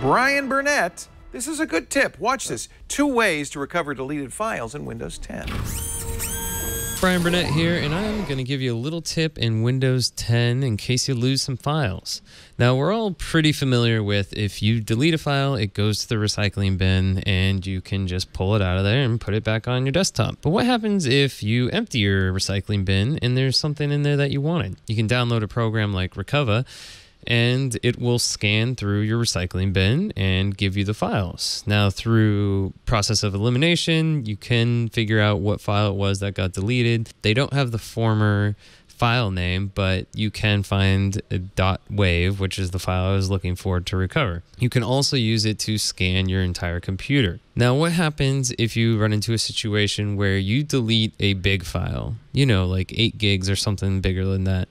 Bryan Burnett. This is a good tip. Watch this. Two ways to recover deleted files in Windows 10. Bryan Burnett here, and I'm going to give you a little tip in Windows 10 in case you lose some files. Now, we're all pretty familiar with if you delete a file, it goes to the recycling bin, and you can just pull it out of there and put it back on your desktop. But what happens if you empty your recycling bin and there's something in there that you wanted? You can download a program like Recuva and it will scan through your recycling bin and give you the files. Now, through process of elimination, you can figure out what file it was that got deleted. They don't have the former file name, but you can find a .wav, which is the file I was looking for to recover. You can also use it to scan your entire computer. Now, what happens if you run into a situation where you delete a big file, you know, like 8 gigs or something bigger than that?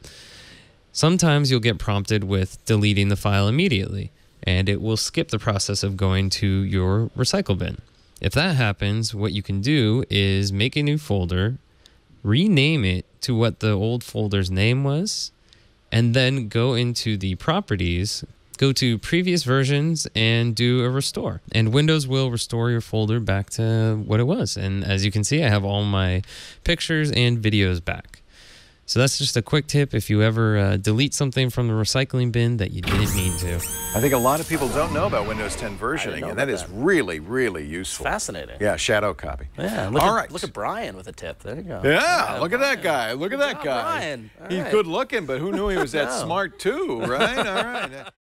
Sometimes you'll get prompted with deleting the file immediately, and it will skip the process of going to your recycle bin. If that happens, what you can do is make a new folder, rename it to what the old folder's name was, and then go into the properties, go to previous versions, and do a restore. And Windows will restore your folder back to what it was. And as you can see, I have all my pictures and videos back. So that's just a quick tip if you ever uh, delete something from the recycling bin that you didn't mean to. I think a lot of people don't know about Windows 10 versioning, and that is that. really, really useful. Fascinating. Yeah, shadow copy. Yeah. Look All at, right. Look at Bryan with a tip. There you go. Yeah, yeah look Bryan. at that guy. Look good at that job, guy. Bryan. He's right. good looking, but who knew he was that smart too, right? All right.